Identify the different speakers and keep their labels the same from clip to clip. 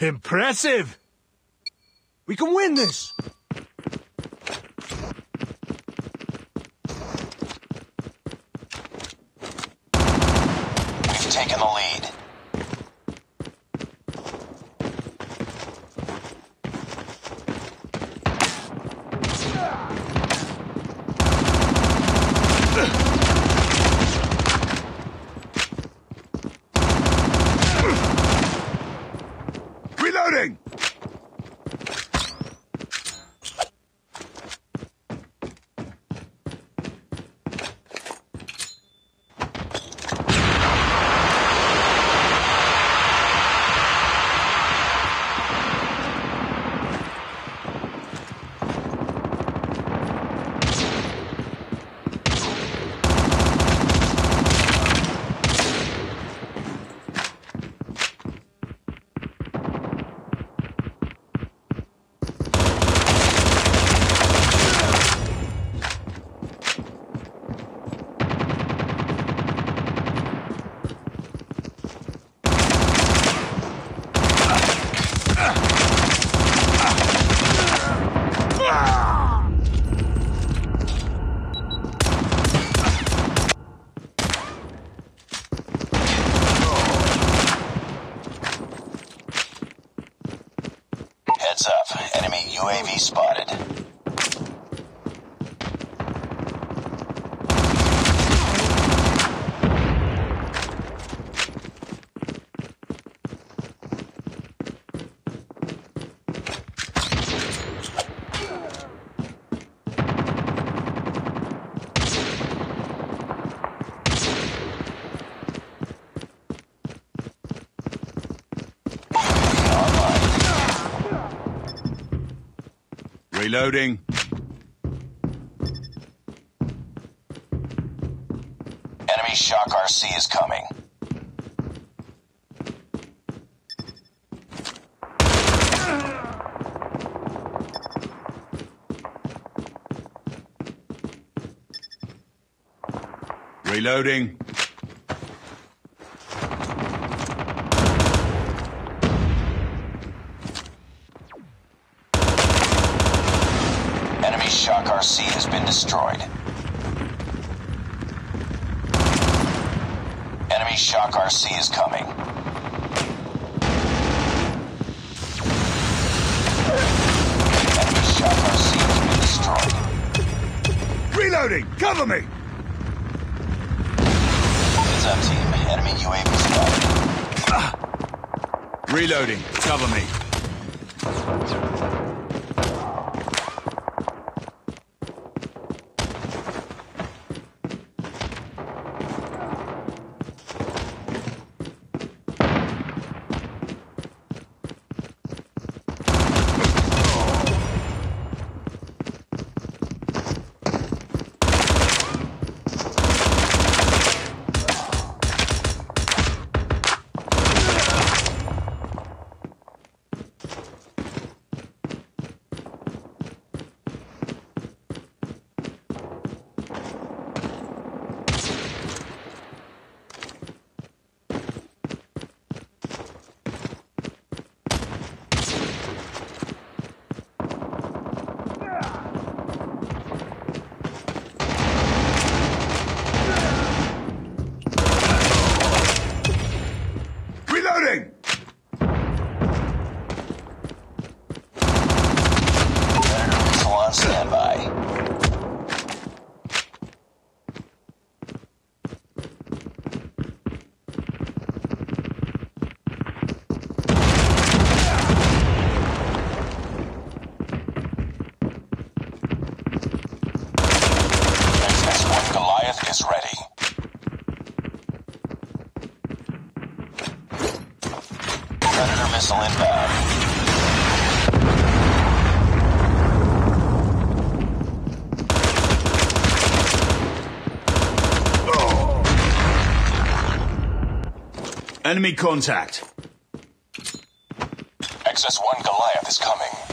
Speaker 1: Impressive! We can win this!
Speaker 2: We've taken the lead.
Speaker 1: Reloading!
Speaker 2: Heads up. Enemy UAV spotted.
Speaker 1: Reloading.
Speaker 2: Enemy Shock RC is coming.
Speaker 1: Reloading.
Speaker 2: Enemy Shock RC has been destroyed. Enemy Shock RC is coming. Enemy Shock RC has been destroyed.
Speaker 1: Reloading! Cover me!
Speaker 2: Heads up, team. Enemy UAV spotted.
Speaker 1: Reloading. Cover me. Enemy contact.
Speaker 2: XS-1 Goliath is coming.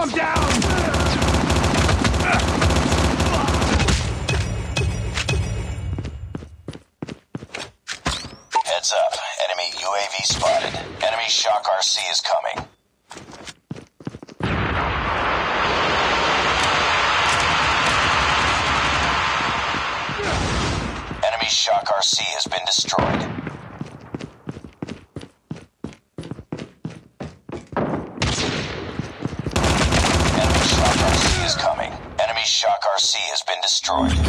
Speaker 1: Come down!
Speaker 2: Heads up. Enemy UAV spotted. Enemy Shock RC is coming. Enemy Shock RC has been destroyed. Enemy Shock RC is coming. Enemy Shock RC has been destroyed.